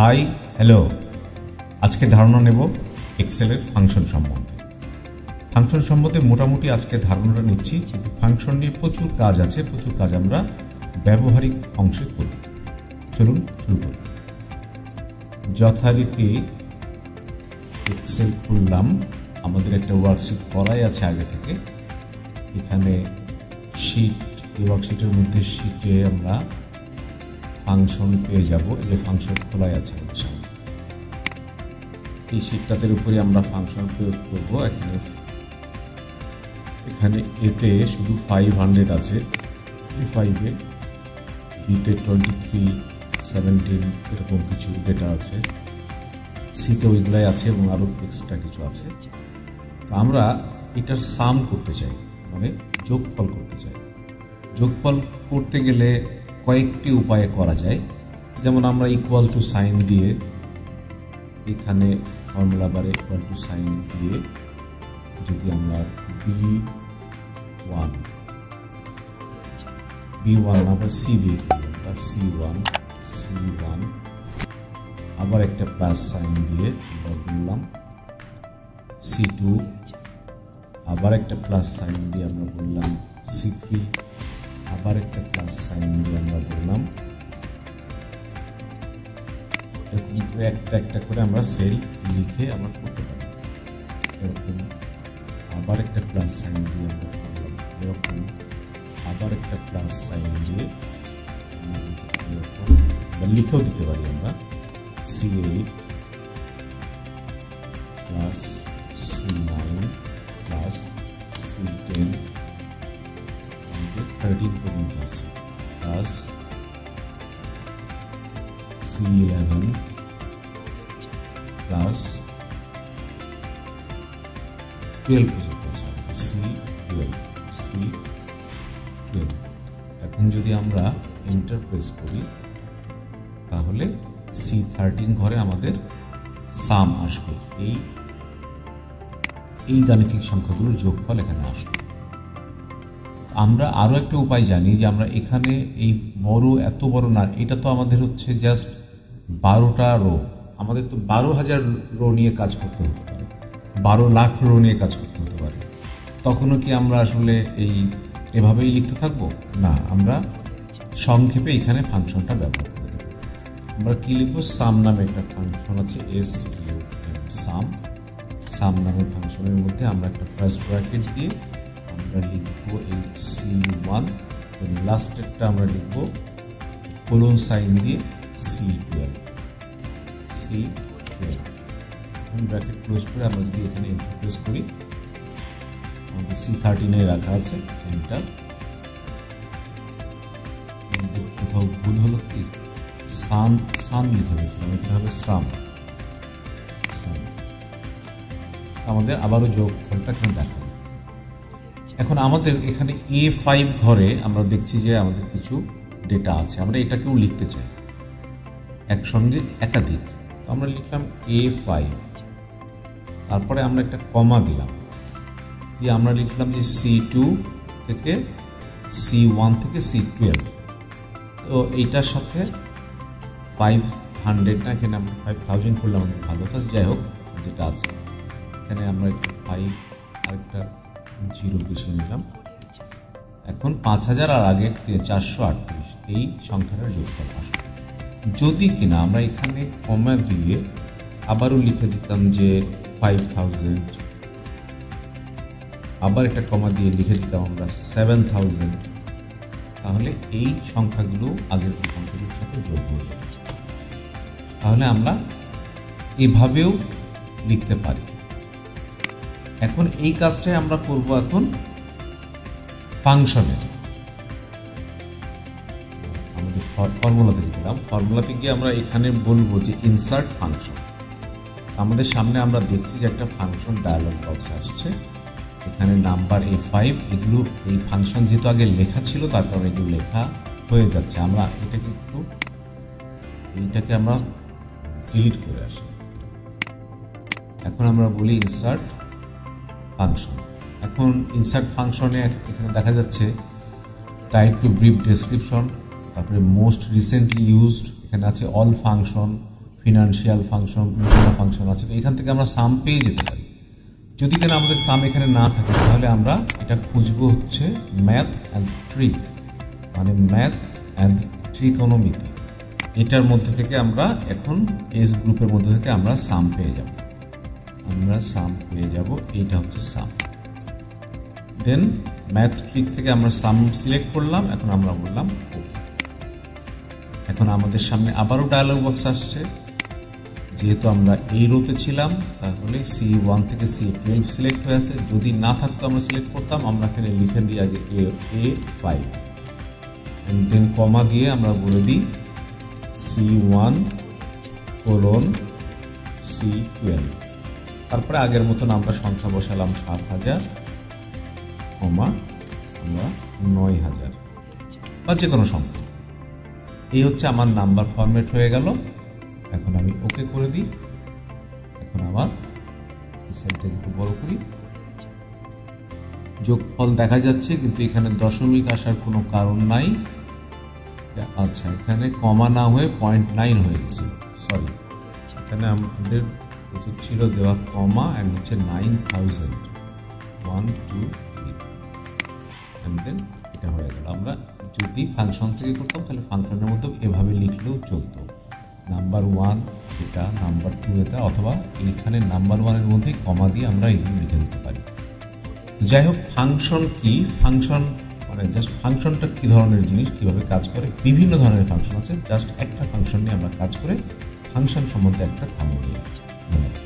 Hi hello আজকে ধারণা নেব এক্সেলের ফাংশন সম্বন্ধে। ফাংশন সম্বন্ধে মোটামুটি আজকে ধারণাটা নিচ্ছি, কিন্তু ফাংশন নিয়ে প্রচুর কাজ আছে, প্রচুর কাজ আমরা ব্যবহারিক অংশে করব। চলুন শুরু করি। যথারীতি এক্সেল খুললাম, আমাদের একটা ওয়ার্কশিট করাই আছে আগে থেকে। এখানে শিট এই ওয়ার্কশিটের মধ্যে শিটে আমরা ফাংশন পেয়ে যাব, এই যে ফাংশন খোলাই আছে এই শিটটাতের উপরে আমরা ফাংশন প্রয়োগ করব, এখানে এখানে এতে শুধু ফাইভ হান্ড্রেড আছে। এ ফাইভে বিতে টোয়েন্টি থ্রি সেভেন্টিন এরকম কিছু ডেটা আছে। সিতে ওইগুলাই আছে এবং আরও এক্সট্রা কিছু আছে। তো আমরা এটার সাম করতে চাই মানে যোগফল করতে চাই। যোগফল করতে গেলে কয়েকটি উপায়ে করা যায়। যেমন আমরা ইকুয়াল টু সাইন দিয়ে এখানে ফর্মুলা বারে ইকুয়াল টু সাইন দিয়ে যদি আমরা বি ওয়ান বি ওয়ান আবার সি দিয়ে আমরা সি ওয়ান সি ওয়ান আবার একটা প্লাস সাইন দিয়ে আমরা বললাম সি টু আবার একটা প্লাস সাইন দিয়ে আমরা বললাম সি থ্রি আবার একটা প্লাস সাইন দিয়ে আমরা বললাম এরকম করে একটা একটা করে আমরা সেল লিখে আমরা করতে পারি। এরকম আবার একটা প্লাস সাইন দিয়ে আমরা করলাম। এরকম আবার একটা প্লাস সাইন দিয়ে লিখেও দিতে পারি আমরা। C eight plus C nine plus C ten thirteen পর্যন্ত আছে plus C eleven plus twelve পর্যন্ত আছে সি এখন যদি আমরা এন্টার প্রেস করি, তাহলে সি থার্টিন ঘরে আমাদের সাম আসবে। এই এই গাণিতিক সংখ্যাগুলোর যোগফল এখানে আসবে। আমরা আরও একটা উপায় জানি যে আমরা এখানে এই বড়, এত বড় না এটা তো আমাদের হচ্ছে জাস্ট বারোটা রো। আমাদের তো বারো হাজার রো নিয়ে কাজ করতে হতে পারে। বারো লাখ রো নিয়ে কাজ করতে হতে পারে। তখনও কি আমরা আসলে এই এভাবেই লিখতে থাকব? না, আমরা সংক্ষেপে এখানে ফাংশনটা ব্যবহার করে দেবো। আমরা কী লিখব? সাম নামে একটা ফাংশন আছে S U M sum. Sum নামের ফাংশনের মধ্যে আমরা একটা ফার্স্ট ব্র্যাকেট দিয়ে আমরা লিখব এই সি ওয়ান লাস্টেরটা আমরা লিখব কোলন সাইন দিয়ে C twelve C twelve bracket close করে আমরা যদি এখানে ইন্টারপ্রেস করি, আমাদের সি থার্টিনে রাখা আছে এন্টার কোথাও ভুল হলো কি? সান সান লিখে দিয়েছিলাম এখানে হবে সাম আমাদের আবারও যোগ ফলটা এখানে দেখাবে। এখন আমাদের এখানে এ ফাইভ ঘরে আমরা দেখছি যে আমাদের কিছু ডেটা আছে। আমরা এটাকেও লিখতে চাই। একসঙ্গে, একাধিক। আমরা লিখলাম এ ফাইভ তারপরে আমরা একটা কমা দিলাম। দিয়ে আমরা লিখলাম যে সি টু থেকে সি ওয়ান থেকে সি টুয়েলভ তো এইটার সাথে ফাইভ হান্ড্রেড না, এখানে আমরা ফাইভ থাউজেন্ড করলে আমাদের ভালো। কাজ যাই হোক, যেটা আছে। এখানে আমরা ফাইভ আরেকটা জিরো বেশি নিলাম। এখন পাঁচ হাজার আর আগের চারশো আটত্রিশ। এই সংখ্যাটার যোগফল আসবে। যদি কিনা আমরা এখানে কমা দিয়ে আবারও লিখে দিতাম যে ফাইভ থাউজেন্ড আবার একটা কমা দিয়ে লিখে দিতাম আমরা সেভেন থাউজেন্ড তাহলে এই সংখ্যাগুলো আগের সংখ্যাগুলোর সাথে যোগ হয়ে যাবে। তাহলে আমরা এভাবেও লিখতে পারি। এখন এই কাজটাই আমরা করব এখন ফাংশনের আমাদের ফর্মুলাতে গেলাম ফর্মুলাতে গিয়ে আমরা এখানে বলব যে ইনসার্ট ফাংশন আমাদের সামনে আমরা দেখছি যে একটা ফাংশন ডায়ালগ বক্স আসছে। এখানে নাম্বার এ ফাইভ এগুলো এই ফাংশন যেহেতু আগে লেখা ছিল, তার কারণে এগুলো লেখা হয়ে যাচ্ছে। আমরা এটাকে একটু, এইটাকে আমরা ডিলিট করে আসি। এখন আমরা বলি ইনসার্ট ফাংশন এখন ইনসার্ট ফাংশনে এখানে দেখা যাচ্ছে টাইপ টু ব্রিফ ডেসক্রিপশন তারপরে মোস্ট রিসেন্টলি ইউজড এখানে আছে অল ফাংশন ফিনান্সিয়াল ফাংশন বিভিন্ন ফাংশন আছে। এখান থেকে আমরা সাম পেয়ে যেতে পারি। যদি কেন আমাদের সাম এখানে না থাকে, তাহলে আমরা এটা খুঁজবো হচ্ছে ম্যাথ অ্যান্ড ট্রিক মানে ম্যাথ অ্যান্ড ট্রিকোনোমিতি এটার মধ্যে থেকে আমরা এখন এস গ্রুপের মধ্যে থেকে আমরা সাম পেয়ে যাব। আমরা সাম পেয়ে যাব, এইটা হচ্ছে সাম দেন ম্যাথ ট্রিক থেকে আমরা সাম সিলেক্ট করলাম, এখন আমরা বললাম এখন আমাদের সামনে আবারও ডায়ালগ বক্স আসছে। যেহেতু আমরা এই রোতে ছিলাম, তাহলে সি ওয়ান থেকে সি টুয়েলভ সিলেক্ট হয়ে আছে। যদি না থাকতো আমরা সিলেক্ট করতাম, আমরা এখানে লিখে দিই আগে এ এ ফাইভ দেন কমা দিয়ে আমরা বলে দিই C one colon C twelve তারপরে আগের মতন আমরা সংখ্যা বসালাম সাত হাজার কমা আমরা নয় হাজার, বা যে কোনো সংখ্যা। এই হচ্ছে আমার নাম্বার ফরম্যাট হয়ে গেল। এখন আমি ওকে করে দিই। এখন আমার সেলটাকে একটু বড় করি। যোগফল দেখা যাচ্ছে, কিন্তু এখানে দশমিক আসার কোনো কারণ নাই। আচ্ছা এখানে কমা না হয়ে পয়েন্ট নাইন হয়ে গেছে। সরি এখানে আমাদের উচিত ছিল দেওয়া কমা অ্যান্ড হচ্ছে nine thousand one two three and then এটা হয়ে গেল। আমরা যদি ফাংশন থেকে করতাম, তাহলে ফাংশনের মধ্যে এভাবে লিখলেও চলতো। নাম্বার ওয়ান এটা নাম্বার টু এটা অথবা এইখানে নাম্বার ওয়ানের মধ্যে কমা দিয়ে আমরা এগুলো লিখে দিতে পারি। যাই হোক ফাংশন কি? ফাংশন মানে জাস্ট ফাংশনটা কী ধরনের জিনিস, কীভাবে কাজ করে? বিভিন্ন ধরনের ফাংশন আছে। জাস্ট একটা ফাংশন নিয়ে আমরা কাজ করে ফাংশন সম্বন্ধে একটা ধারণা Bye.